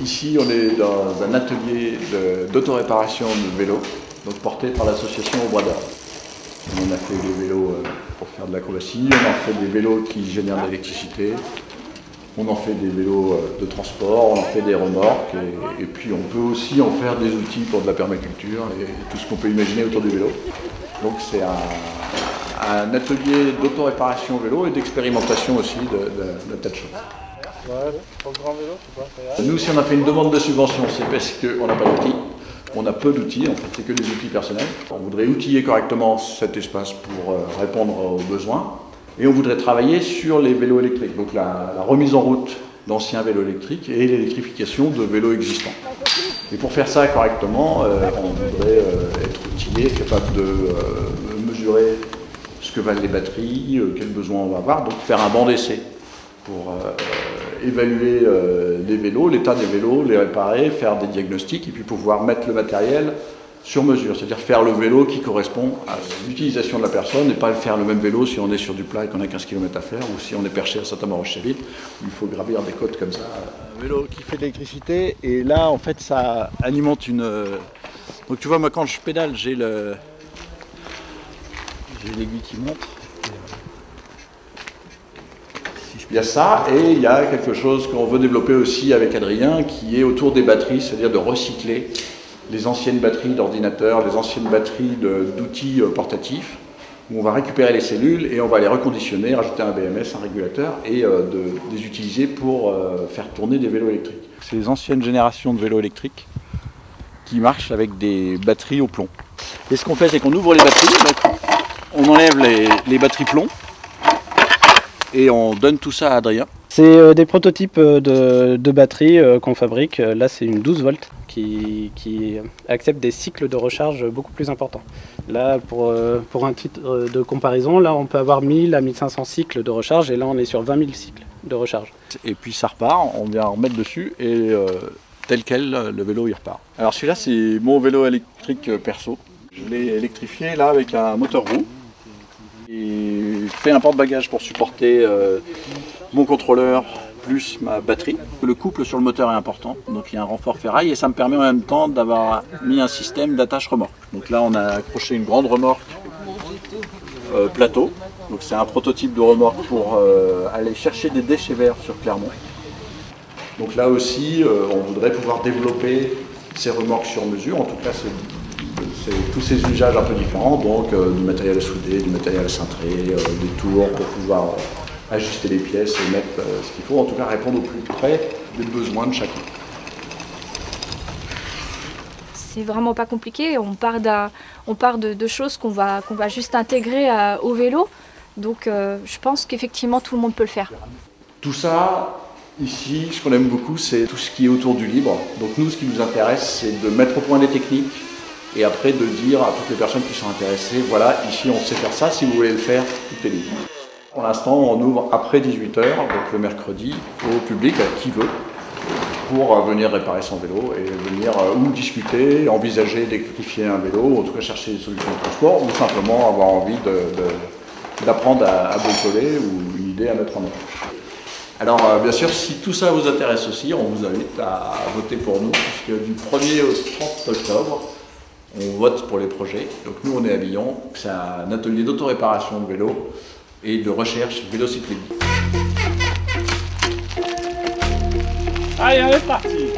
Ici, on est dans un atelier d'autoréparation de, vélos, donc porté par l'association Au Bois. On a fait des vélos euh, pour faire de l'acrobatie, on a fait des vélos qui génèrent de l'électricité, on en fait des vélos euh, de transport, on en fait des remorques, et, puis on peut aussi en faire des outils pour de la permaculture et tout ce qu'on peut imaginer autour du vélo. Donc c'est un, atelier d'autoréparation vélo et d'expérimentation aussi de, de, tas de choses. Nous, si on a fait une demande de subvention, c'est parce qu'on n'a pas d'outils. On a peu d'outils, en fait, c'est que des outils personnels. On voudrait outiller correctement cet espace pour euh, répondre aux besoins. Et on voudrait travailler sur les vélos électriques, donc la, remise en route d'anciens vélos électriques et l'électrification de vélos existants. Et pour faire ça correctement, euh, on voudrait euh, être outillé, capable de mesurer que valent les batteries, quels besoins on va avoir, donc faire un banc d'essai pour évaluer euh, les vélos, l'état des vélos, les réparer, faire des diagnostics et puis pouvoir mettre le matériel sur mesure, c'est-à-dire faire le vélo qui correspond à l'utilisation de la personne et pas faire le même vélo si on est sur du plat et qu'on a 15 km à faire ou si on est perché à Saint-Amand-Rocheville, il faut gravir des côtes comme ça. Un vélo qui fait de l'électricité et là en fait ça alimente une... Euh, donc tu vois moi quand je pédale j'ai le... J'ai l'aiguille qui monte il y a ça et il y a quelque chose qu'on veut développer aussi avec Adrien qui est autour des batteries, c'est-à-dire de recycler les anciennes batteries d'ordinateurs, les anciennes batteries d'outils euh, portatifs, où on va récupérer les cellules et on va les reconditionner, rajouter un BMS, un régulateur et euh, de, les utiliser pour euh, faire tourner des vélos électriques. C'est les anciennes générations de vélos électriques qui marchent avec des batteries au plomb. Et ce qu'on fait, c'est qu'on ouvre les batteries, on enlève les, les batteries plomb et on donne tout ça à Adrien. C'est euh, des prototypes euh, de, batteries euh, qu'on fabrique. Là, c'est une 12 volts qui, accepte des cycles de recharge beaucoup plus importants. Là, pour, pour un titre de comparaison, là, on peut avoir 1000 à 1500 cycles de recharge et là, on est sur 20 000 cycles de recharge. Et puis ça repart, on vient remettre dessus et tel quel, le vélo il repart. Alors celui-là, c'est mon vélo électrique perso. Je l'ai électrifié là avec un moteur roue. Et fait un porte-bagages pour supporter euh, mon contrôleur plus ma batterie. Le couple sur le moteur est important, donc il y a un renfort ferraille et ça me permet en même temps d'avoir mis un système d'attache remorque. Donc là on a accroché une grande remorque euh, plateau, donc c'est un prototype de remorque pour euh, aller chercher des déchets verts sur Clermont. Donc là aussi on voudrait pouvoir développer ces remorques sur mesure, en tout cas c'est tous ces usages un peu différents, donc euh, du matériel à souder, du matériel à cintrer, euh, des tours pour pouvoir euh, ajuster les pièces et mettre ce qu'il faut, en tout cas répondre au plus près des besoins de chacun. C'est vraiment pas compliqué, on part, on part de, choses qu'on va, qu'on va juste intégrer au vélo, donc je pense qu'effectivement tout le monde peut le faire. Tout ça, Ici, ce qu'on aime beaucoup, c'est tout ce qui est autour du libre. Donc nous, ce qui nous intéresse, c'est de mettre au point des techniques, et après de dire à toutes les personnes qui sont intéressées, voilà, ici on sait faire ça, si vous voulez le faire, tout est libre. Pour l'instant, on ouvre après 18h, donc le mercredi, au public, qui veut, pour euh, venir réparer son vélo et venir euh, ou discuter, envisager d'électrifier un vélo, en tout cas chercher des solutions de transport, ou simplement avoir envie d'apprendre à, à bricoler ou une idée à mettre en œuvre. Alors euh, bien sûr, si tout ça vous intéresse aussi, on vous invite à voter pour nous, puisque du 1er au 30 octobre, on vote pour les projets. Donc nous, on est à Lyon, c'est un atelier d'autoréparation de vélo et de recherche vélocyclisme. Allez, on est parti